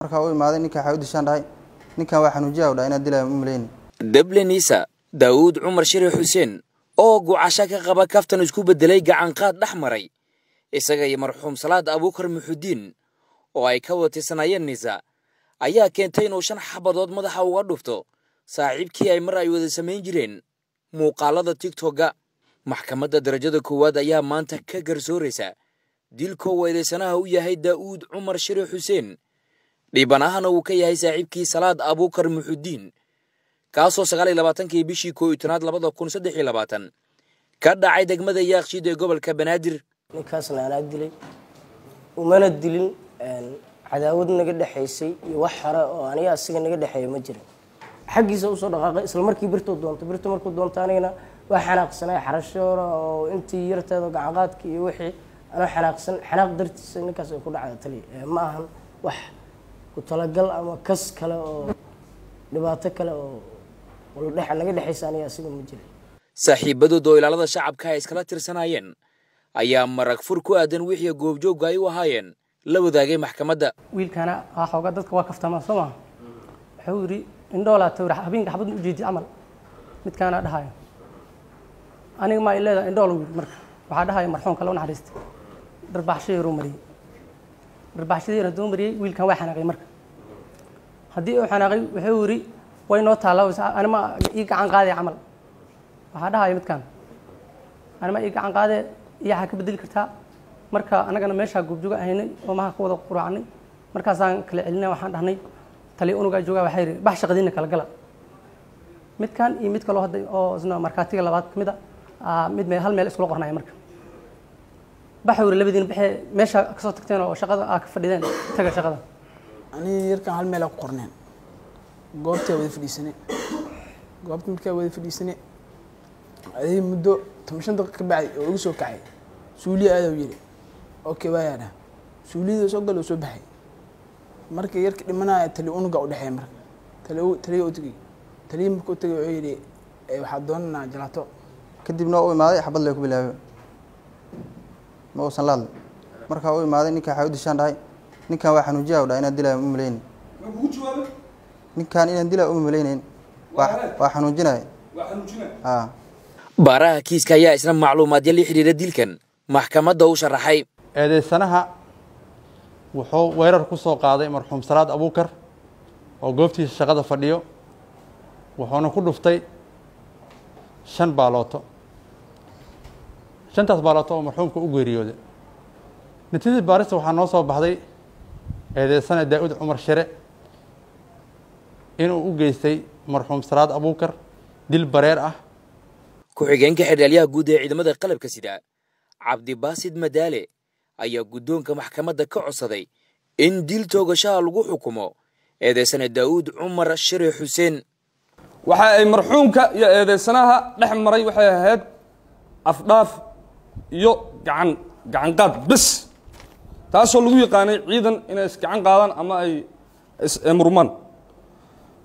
markaa u imaaday ninka waxaa u dishaan dhahay ninkan waa xanuujiya dha inaad dilaya u malayni debleniisa daawuud cumar shiri xuseen oo gucasho ka qaba kaftan isku beddelay gacanqaad dhex maray. Isaga iyo marxuum salaad abuukar muxudiin oo ay ka watisanayeen nisa ayaa keentay inuu shan xabadood madaxa uga dhufto. Saaxiibkii ay mar ay wada samayn jireen muuqaalada tigtogga maxkamadda darajada koowaad ayaa maanta ka garsooraysa dilkoo weedaysanaha u yahay daa'uud cumar shiri xuseen dhibanahana uu ka yahay saaxiibkii salaad abuukar muxudiin kaasoo sagaal iyo labaatankii bishii koo iyo tanaad labada kun saddex iyo labaatan ka dhacay degmada yaakshiid ee gobolka banaadir. Ninkaasna anaa dilay umana dilin cadaawad naga dhexaysay iyo wax hore oo aniga asiga naga dhexeeya ma jirin. Xaggiisa u soo dhaqaaqay isla markii birtuu doonto birtu markuu doonto anigana waa xanaaqsanay xarashoora oo intii yarteeda gacanqaadka iyo wixii anoo xanaaqsan xanaaq dartiisa ninkaas ay ku dhacda taliya ma ahan wax ku talagal ama kas kale oo dhibaato kale oo naga dhexaysa aniga asiga ma jirin saaxiibadood oo ilaalada shacabka ay iskala tirsanaayeen ayaa marag fur ku aadan wixii goobjoogga ay u ahaayeen la wadaagay maxkamadda. Wiilkaana aa dadka waa kaftamaa soo maha wuxuu yidhi indhoolaa tawra habeenka xabad u jeedi camal midkaana dhahayo aniga maa ileeda indhool yidhi marka waxaa dhahaya marxuumka loo naxariistay. Dharbaaxsho yaruu mariyey. Dharbaaxshadii yar hadduu mariyey wiilkan waa xanaaqay marka haddii uu xanaaqay wuxuu yidhi way noo taallaa anima ii gacan qaadee camal. Waxaa dhahaya midkaan anima ii gacan qaadee iyo ka bedeli kartaa. Marka annagana meeshaa goobjooga ahaynay oo maha ka wada quraacnay markaasaan kala celinay waxaan dhahnay taliya unugaa joogaa waxaa yidhi bax shaqadiina kala gala. Midkan iyo mid kaloo hadda oo isna markaatiga labaad ka mid a mid hal meel iskula qornaya marka. Baxa yidhi labadiina baxee meesha ka soo tagteen oo shaqada aa ka fadhideen taga shaqada aniga yarkan hal meelaa ku qorneen. Goobtaa wada fadhiisane goobta markaa wada fadhiisane adii muddo toban shan daqiiq ka bacday oo igu soo kacay suuliya aadaw yiri okay waayaa dhah suuliyada soo gal oo soo baxay. Marka yarka dhimanaya tali unuga u dhexeeya marka. Tali taliya u tegay. Taliya marka u tegay wuxuu yidhi waxaa doonanaa jalaato kadibna u imaaday xabad lee ku bilaabay ma uusan la hadlay markaa u imaaday ninka waxaa u dishaan dhahay ninkan waa xanuujiya dha inaad dilaya u malayni ninkan inaan dilaya uma malaynayn waa xanuujinaya baaraha kiiska ayaa isna macluumaadyo la xidhiira dilkan. Maxkamadda u sharaxay eedeysanaha wuxuu weerar ku soo qaaday marxuum salaad abuukar oo goobtiisa shaqada fadhiyo. Wuxuuna ku dhuftay shan baalooto. Shantaas baalooto oo marxuumka u geeriyooday. Natiijada baarista waxaa noo soo baxday eedeysana daa-uud cumar shire inuu u geystay marxuum salaad abuukar dil bareer ah ku-xigeenka xerdhaalyaha guud ee ciidamada qalabka sida cabdibaasid madaale ayaa guddoonka maxkamadda ka codsaday in dil toogashaha lagu xukumo eedeysana daa'uud cumar shire xuseen waxa ay marxuumka iyo eedeysanaha dhex maray waxay ahayd afdhaaf iyo gacan gacanqaad bes taasoo lagu yaqaanay ciidan inay isgacan qaadaan ama ay murmaan.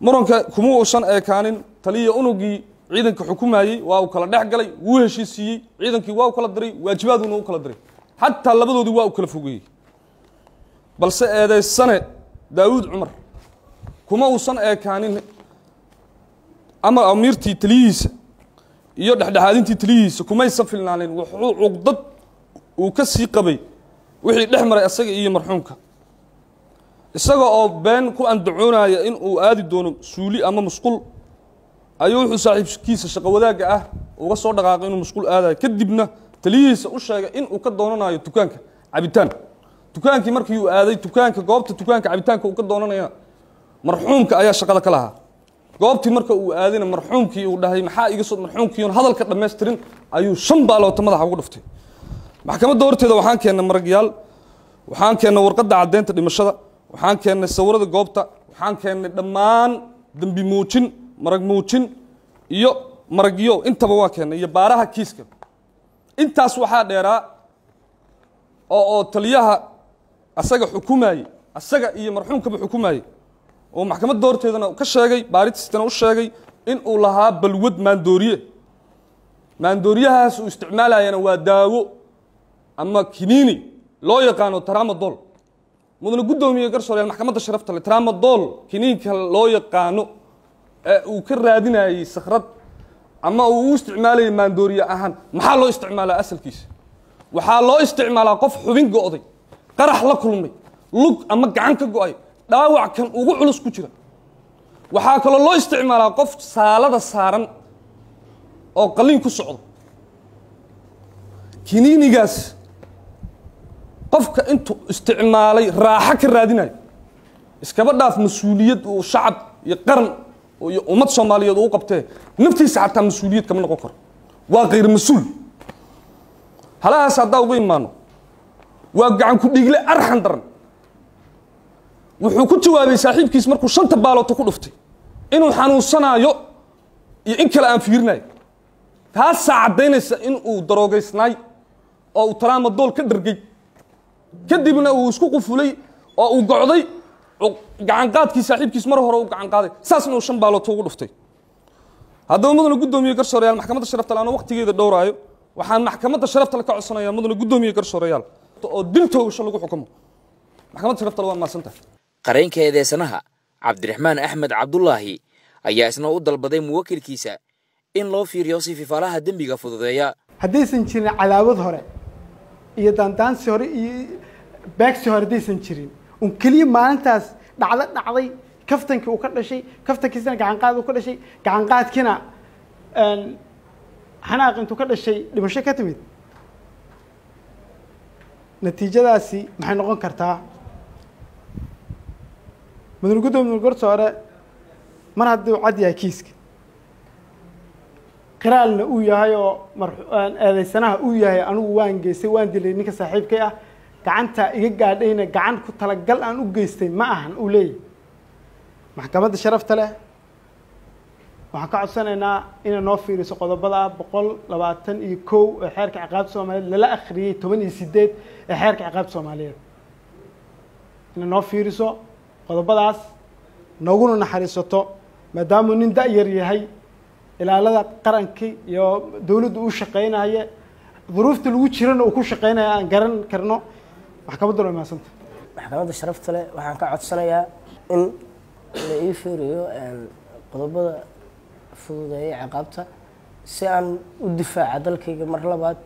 Muranka kuma uusan eekaanin taliya unugii ciidanka xukumayey waa uu kala dhex galay wuu heshiisiiyey ciidankii waa u kala diray waajibaaduna u kala diray. Xataa labadoodii waa u kala fogeeyey. Balse eedeysane daawuud cumar kuma uusan eekaanin ama amiirtii taliyihiisa iyo dhexdhexaadintii taliyihiisa kumaysan filnaanin wuxuu cuqdad uu ka sii qabay wixii dhex maray asaga iyo marxuumka. Isaga oo been ku andacoonaya in uu aadi doono suuli ama musqul ayuu wuxuu saaxiibkiisa shaqo wadaagga ah uga soo dhaqaaqay inuu musqul aadayo kadibna taliyihiisa u sheegay in uu ka doonanayo dukaanka cabitaan. Dukaankii markii uu aaday dukaanka goobta dukaanka cabitaanka uu ka doonanaya marxuumka ayaa shaqada ka lahaa. Goobtii marka uu aadayna marxuumkii uu dhahay maxaa iga soo marxuumkii hadalka dhammaystirin ayuu shan baaloota madaxa ugu dhuftay. Maxkamadda horteeda waxaan keennay maragyaal waxaan keennay warqadda caddeynta dhimashada waxaan keennay sawirada goobta waxaan keennay dhammaan dembi muujin marag muujin iyo maragyo intaba waa keennay iyo baaraha kiiska. Intaas waxaa dheeraa oo oo taliyaha asaga xukumayey asaga iyo marxuumkaba xukumayey oo maxkamadda horteedana ka sheegay baaritiistana u sheegay in uu lahaa balwad maandooriye. Maandooriyahaas uu isticmaalayana waa daawo ama kiniini loo yaqaano tramadol. Mudane guddoomiye garsooreyaal maxkamadda sharafta le tramadool kiniinka loo yaqaano ee uu ka raadinayey sakrad ama uu u isticmaalayay maandooriye ahaan maxaa loo isticmaalaa asalkiisa? Waxaa loo isticmaalaa qof xubin go'day qarax la kulmay lug ama gacan ka go'ay dhaawac kan ugu culus ku jira. Waxaa kaloo loo isticmaalaa qof saalada saaran oo qalliin ku socdo. Kiniinigaas qofka intuu isticmaalay raaxo ka raadinayo iskaba dhaaf mas'uuliyad uu shacab iyo qaran iyo ummad soomaaliyeed uu qabtee naftiisa xataa mas'uuliyad kama noqon karo. Waa kayr mas'uul. Halahaas haddaa uga imaano waa gacan ku dhiigle arxan daran. Wuxuu ku jawaabay saaxiibkiis markuu shanta baalooto ku dhuftay. Inuu xanuunsanaayo iyo in kale aan fiirinayo. Taasaa caddaynaysa in uu daroogaysnaay oo uu talaamadool ka dhargay kadibna uu isku qufulay oo uu gocday. Gacanqaadkii saaxiibkiis mar hore uu gacan qaaday. Saasna uu shan baalooto ugu dhuftay. Haddaba mudane guddoomiye garsooreyaal maxkamadda sharafta waqtigeeda dhowraayo waxaan maxkamadda sharafta le ka codsanayaa mudane guddoomiye garsooreyaal oo dil toogasho lagu xukumo. Maxkamadda sharafta le waa mahadsantahay qareenka eedeysanaha cabdiraxmaan axmed cabdulaahi ayaa isna u dalbaday muwakilkiisa in loo fiiriyo si fifaalaha dembiga fududeeya. Haddaysan jirin cadaawad hore iyo daandaansi hore iyo beegsi hore haddaysan jirin. Un keliya maalintaas dhacdo dhacday kaftankii uu ka dhashay kaftankiisana gacanqaad uu ka dhashay gacanqaadkiina xanaaq intuu ka dhashay dhimasho ka timid. Natiijadaasi maxay noqon kartaa? Mudane guddoomiye garsoore mar hadduu cad yahay kiiska qiraalna uu yahay oo eedeysanaha uu yahay anigu waan geystay waan dilay ninka saaxiibkay ah gacanta iga gaadhayna gacan ku talagal aan u geystay ma ahan uu leeyahy maxkamadda sharafta leh waxaan ka codsanaynaa inay noo fiiriso qodobada boqol labaatan iyo kow ee xeerka ciqaabta soomaaliyeed lala akhriyey toban iyo sideed ee xeerka ciqaabta soomaaliyeed. Inay noo fiiriso qodobadaas nooguna naxariisato maadaamuu nin da-yar yahay ilaalada qarankii iyo dowladda uu shaqeynaya duruufta lagu jirana uu ku shaqeynaya aan garan karno. Maxkamadduna way mahadsanta maxkamadda sharafta leh waxaan ka codsanayaa in la ii fiiriyo qodobada fududeeya ciqaabta si aan u difaaca dalkayga mar labaad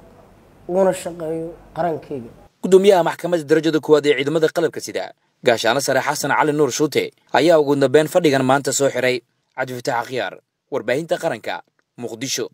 uguna shaqeeyo qarankayga guddoomiyaha maxkamadda darajada koowaad ee ciidamada qalabka sida gaashaano sare xasan cali nuur shuute ayaa ugu dambeyn fadhigan maanta soo xiray cabdifataax akhyaar warbaahinta qaranka muqdisho